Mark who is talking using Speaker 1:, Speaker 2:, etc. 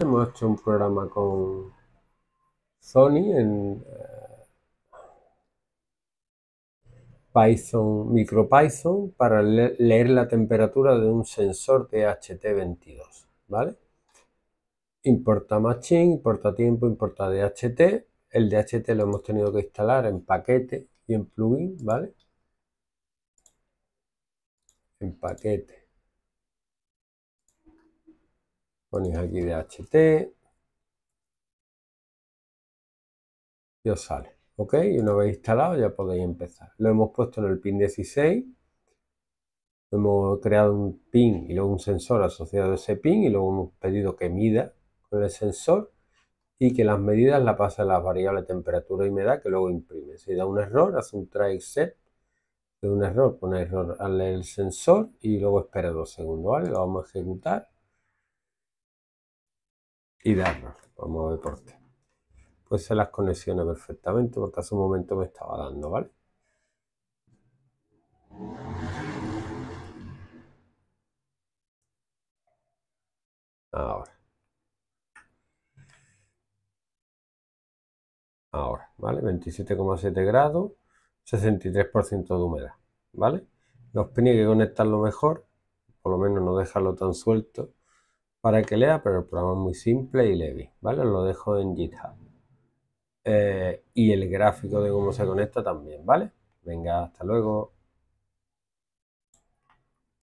Speaker 1: Hemos hecho un programa con Sony en eh, Python, MicroPython, para leer la temperatura de un sensor de HT22, ¿vale? Importa machine, importa tiempo, importa DHT. El DHT lo hemos tenido que instalar en paquete y en plugin, ¿vale? En paquete ponéis aquí DHT y os sale. ¿Ok? Y una vez instalado ya podéis empezar. Lo hemos puesto en el pin 16. Hemos creado un pin y luego un sensor asociado a ese pin y luego hemos pedido que mida con el sensor y que las medidas la pase a la variable temperatura y humedad que luego imprime. Si da un error, hace un try set de un error, pone error al sensor y luego espera dos segundos, ¿vale? Lo vamos a ejecutar y darnos. Por qué. Pues se las conexiones perfectamente porque hace un momento me estaba dando, ¿vale? Ahora. Ahora, ¿vale? 27,7 grados, 63% de humedad, ¿vale? Los pines que conectarlo mejor, por lo menos no dejarlo tan suelto para que lea, pero el programa es muy simple y leve, ¿vale? Lo dejo en GitHub. Eh, y el gráfico de cómo se conecta también, ¿vale? Venga, hasta luego.